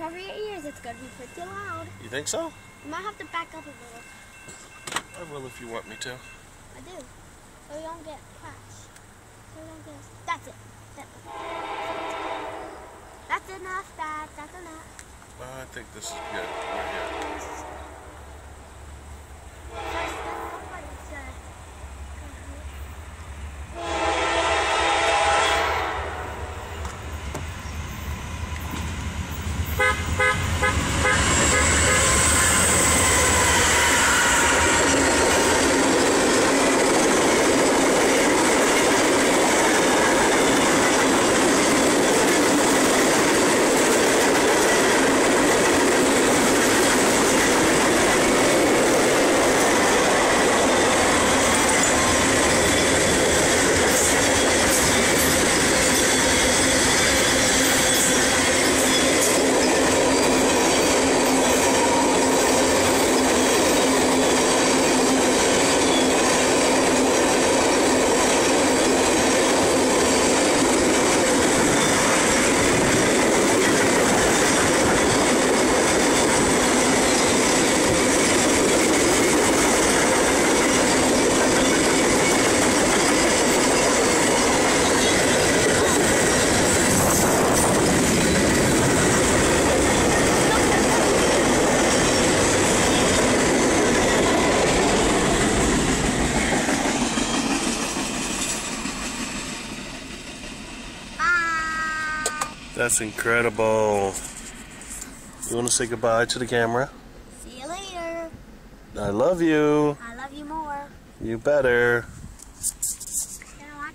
cover your ears. It's gonna be pretty loud. You think so? You might have to back up a little. I will if you want me to. I do. So we don't get crash. So we don't get. That's it. That's it. That's enough, Dad. That's enough. I think this is good. Right here. First, that's the part that's, uh, Bye. That's incredible. You want to say goodbye to the camera? See you later. I love you. I love you more. You better.